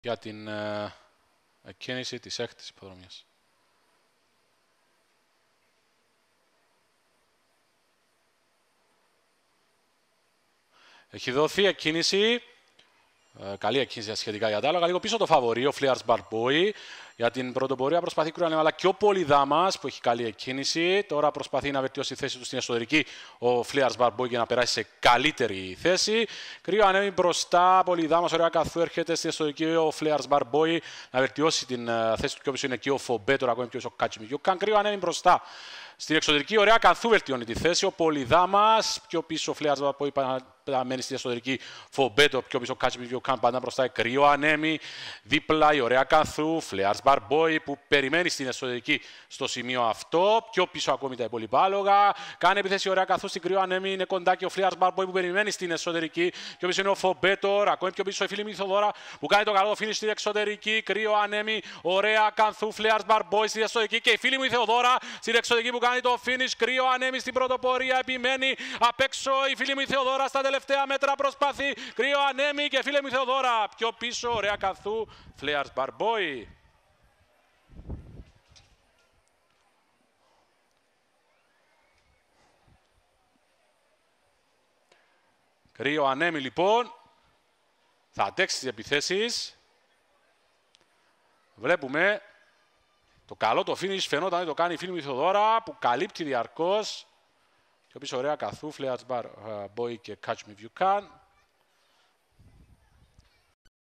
για την ε, κίνηση της έκτης υποδρομίας. Έχει δοθεί εκκίνηση. Ε, καλή εκκίνηση σχετικά για τα άλλα. Λίγο πίσω το φαβορεί, ο Φλίαρ Μπαρμπόη. Για την πρωτοπορία προσπαθεί κρύο αλλά και ο Πολυδάμας που έχει καλή εκκίνηση. Τώρα προσπαθεί να βελτιώσει τη θέση του στην εσωτερική ο Φλίαρ Μπαρμπόη για να περάσει σε καλύτερη θέση. Κρύο ανέβει μπροστά. Πολυδάμας, ωραία καθού έρχεται στην εσωτερική ο Φλίαρ Μπαρμπόη να βελτιώσει την ε, θέση του. Και όποιος είναι εκεί ο Φομπέ, τώρα ακόμη πιο ο Κάτσιμιου. Καν κρύο ανέβει μπροστά. Στην εξωτερική, ωραία καθού βελτιώνει τη θέση. Ο Πολυδάμας, πιο πίσω ο Φλίαρ Μπαρμπόη μένει στην εσωτερική Φομπέτο, πιο πίσω Κάτσι πιο καν πάντα μπροστά κρύο ανέμι, δίπλα η ωραία καθού, Φλεάρ Μπαρμπόι που περιμένει στην εσωτερική στο σημείο αυτό, πιο πίσω ακόμη τα υπόλοιπα άλογα, κάνει επιθέση ωραία καθού στην κρύο ανέμι, είναι κοντά και ο Φλεάρ Μπαρμπόι που περιμένει στην εσωτερική, πιο πίσω είναι ο Φομπέτο, ακόμη πιο πίσω η φίλη Μυθοδόρα που κάνει το καλό φίλη στην εξωτερική, κρύο ανέμι, ωραία καθού, Φλεάρ Μπαρμπόι στην εσωτερική και η φίλη μου η Θεοδόρα στην εξωτερική που κάνει το finish, κρύο ανέμι στην πρωτοπορία, επιμένει απ' έξω η φίλη μου η Θεοδόρα στα τελευταία τελευταία μέτρα προσπάθει. Κρύο ανέμι και φίλε μου Θεοδόρα. Πιο πίσω, ωραία καθού. Φλέαρς Μπαρμπόη. Κρύο ανέμι λοιπόν. Θα αντέξει τις επιθέσεις. Βλέπουμε το καλό το finish φαινόταν το κάνει η φίλη μου η Θεοδόρα που καλύπτει διαρκώς. Και πίσω ωραία καθού, Flares Bar, Boy και Catch Me If You Can.